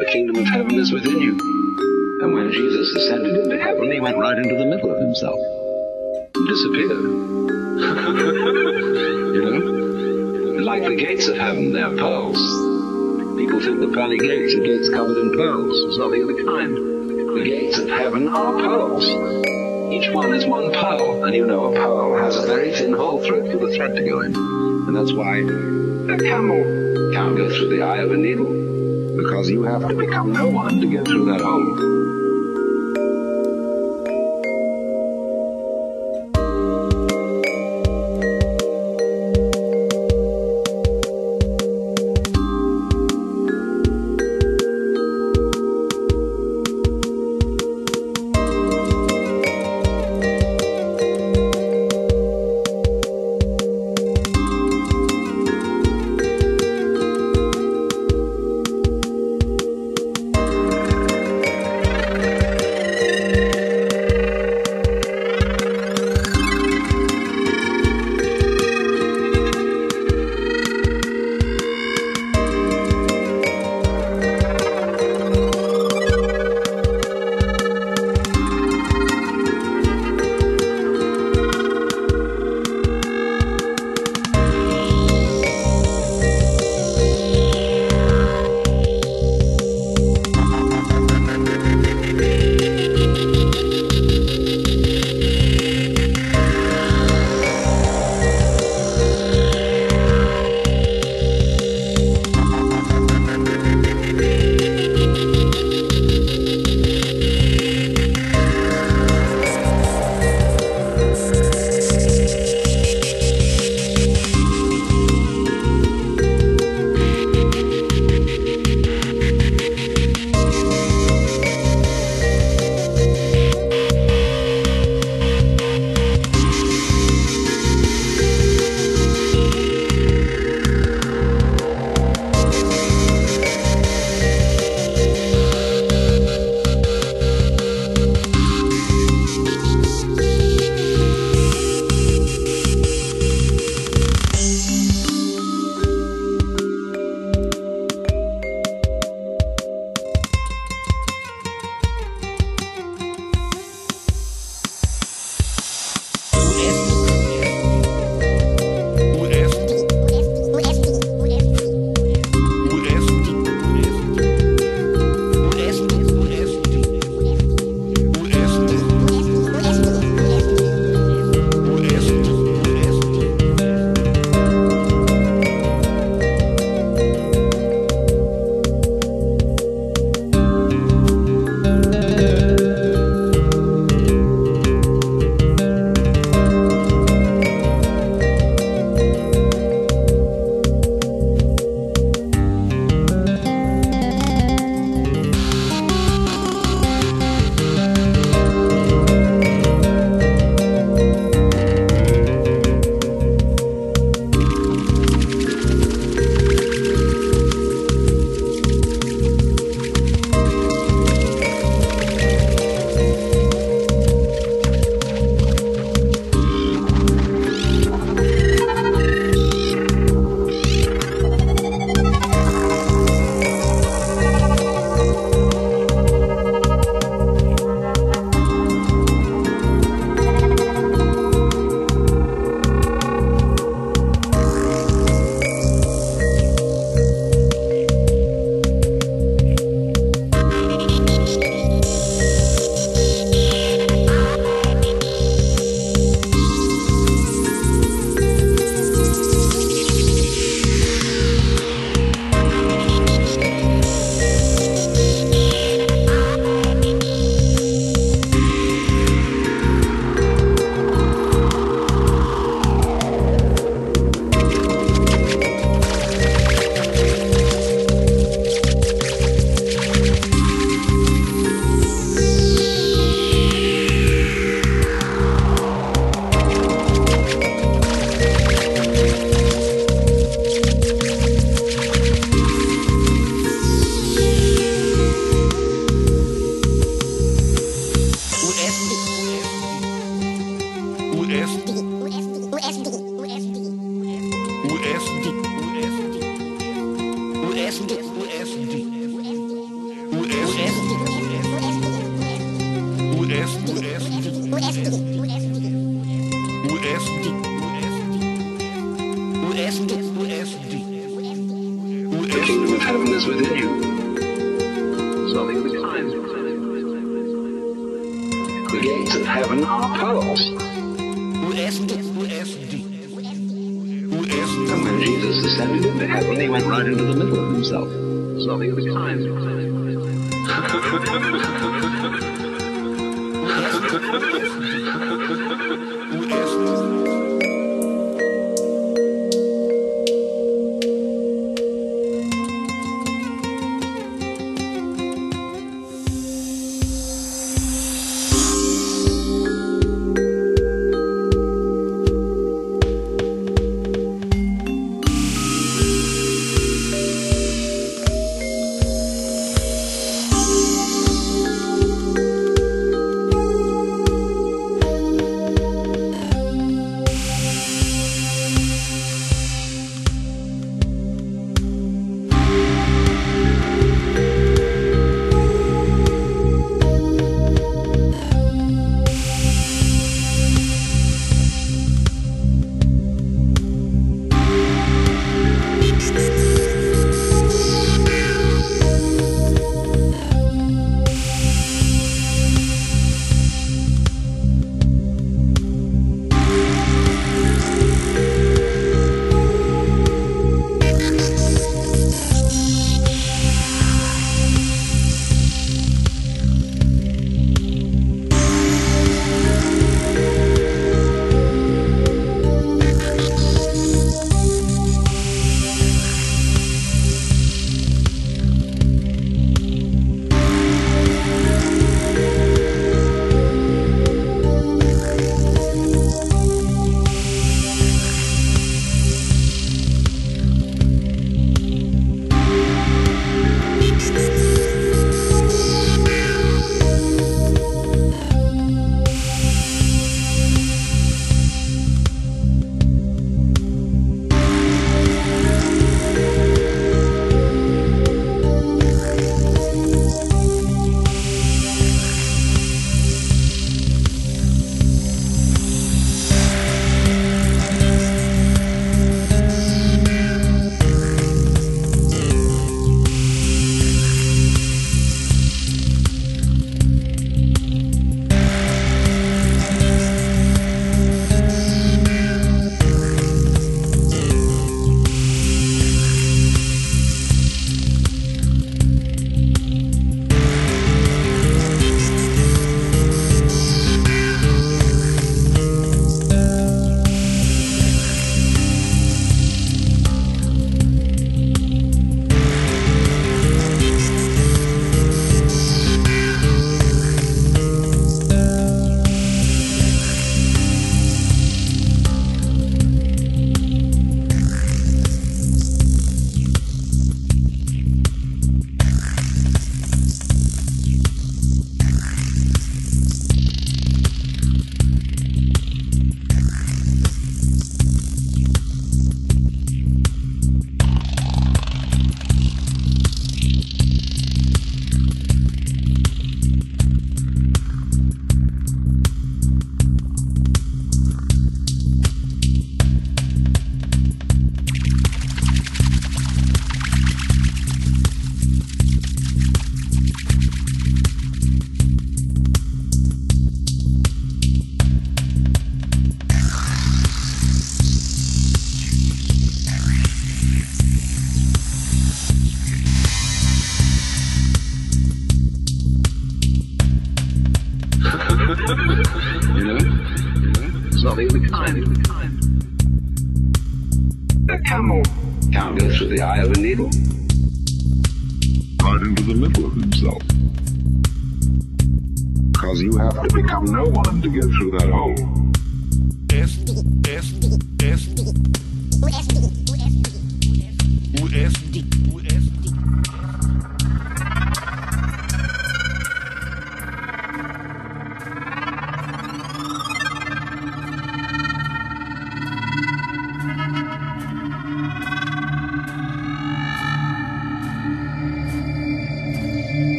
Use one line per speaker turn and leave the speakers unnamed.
The kingdom of heaven is within you. And when Jesus ascended into heaven, he went right into the middle of himself. He disappeared. you know? Like the gates of heaven, they're pearls. People think the pearly gates are gates covered in pearls. It's nothing of the kind. The gates of heaven are pearls. Each one is one pearl, and you know a pearl has a very thin hole through it for the thread to go in. And that's why a camel can't go through the eye of a needle. Because you have to become no one to get through that hole. USD, USD, USD, USD, USD, USD, USD, USD, The kingdom of heaven is within you. Something of the kind. The gates of heaven are pearls. USD. And when Jesus ascended into heaven, he went right into the middle of himself. Of the kind. You A camel can't go through the eye of a needle. Right into the middle of himself. Because you have to become no one to get through that hole.